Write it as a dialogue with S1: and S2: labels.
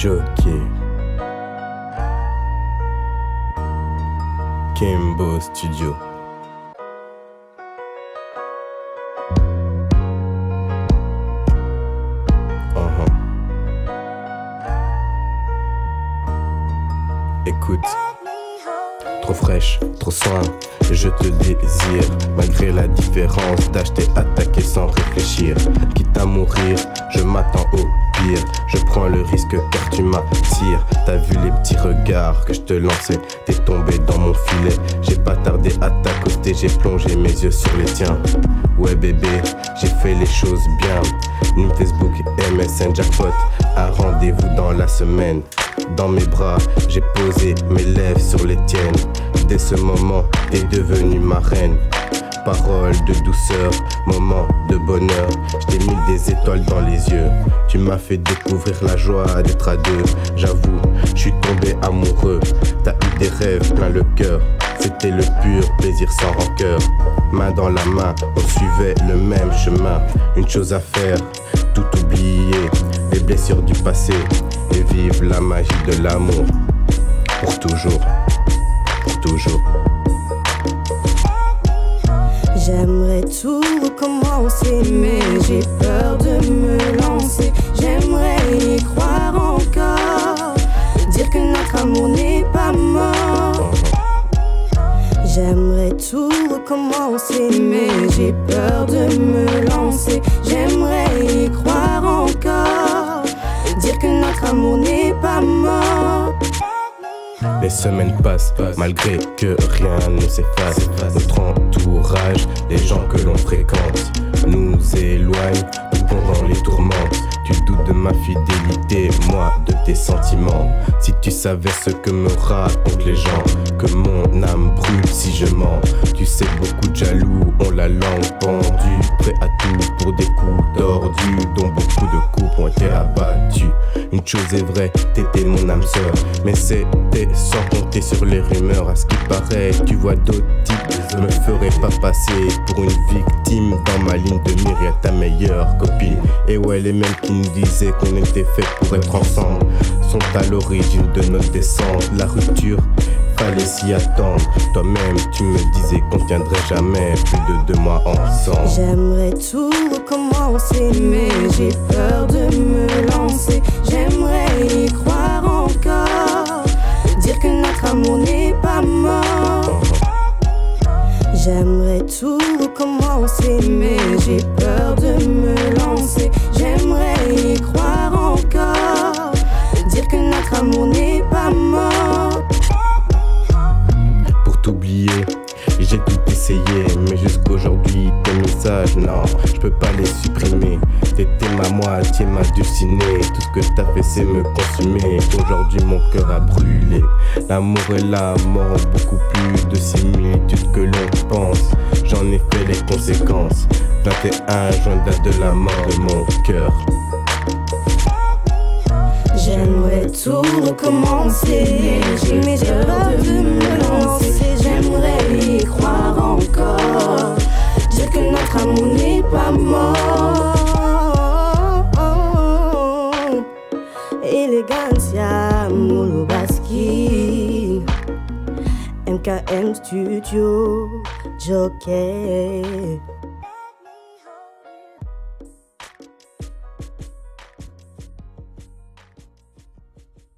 S1: Jockey. Kimbo Studio. Uh-huh. Écoute, trop fraîche, trop soin, je te désire. Malgré la différence d'acheter, attaquer sans réfléchir. Quitte à mourir, je m'attends au Je prends le risque car tu m'attires. T'as vu les petits regards que je te lançais, t'es tombé dans mon filet. J'ai pas tardé à t'accoster, j'ai plongé mes yeux sur les tiens. Ouais bébé, j'ai fait les choses bien. New Facebook, MSN, jackpot, un rendez-vous dans la semaine. Dans mes bras, j'ai posé mes lèvres sur les tiennes. Dès ce moment, t'es devenue ma reine. Parole de douceur, moment bonheur. Je t'ai mis des étoiles dans les yeux. Tu m'as fait découvrir la joie d'être à deux. J'avoue, je suis tombé amoureux. T'as eu des rêves plein le cœur. C'était le pur plaisir sans rancœur. Main dans la main, on suivait le même chemin. Une chose à faire, tout oublier. Les blessures du passé et vivre la magie de l'amour. Pour toujours, pour toujours.
S2: J'aimerais tout recommencer, mais j'ai peur de me lancer. J'aimerais y croire encore, dire que notre amour n'est pas mort. J'aimerais tout recommencer, mais j'ai peur de me lancer. J'aimerais
S1: Les semaines passent, malgré que rien ne s'efface. Notre entourage, les gens que l'on fréquente, nous éloignent, pendant les tourments. Tu doutes de ma fidélité, moi de tes sentiments. Si tu savais ce que me racontent les gens, que mon âme brûle si je mens. Tu sais, beaucoup coups ont été abattus. Une chose est vraie, t'étais mon âme sœur, mais c'était sans compter sur les rumeurs. À ce qui paraît, tu vois d'autres types, je me ferais pas passer pour une victime dans ma ligne de mire. Y'a ta meilleure copine, et ouais, les mêmes qui nous disaient qu'on était fait pour être ensemble sont à l'origine de notre descente. La rupture, fallait s'y attendre. Toi-même, tu me disais qu'on tiendrait jamais plus de deux mois ensemble.
S2: J'aimerais tout recommencer, mais j'ai peur de me lancer. J'aimerais y croire encore, dire que notre amour n'est pas mort. J'aimerais tout recommencer, mais j'ai peur de me lancer. J'aimerais y croire encore, dire que notre amour n'est pas mort.
S1: Pour t'oublier, j'ai tout essayé, mais jusqu'aujourd'hui, non, je peux pas les supprimer. T'étais ma moitié, ma dulcinée. Tout ce que t'as fait, c'est me consumer. Aujourd'hui, mon cœur a brûlé. L'amour et la mort ont beaucoup plus de similitudes que l'on pense. J'en ai fait les conséquences. 21 juin, date de la mort de mon cœur.
S2: J'aimerais tout recommencer, mais j'ai peur de me lancer. J'aimerais y croire encore, notre amour n'est pas mort. Elegancia MKM Studio, Jockey.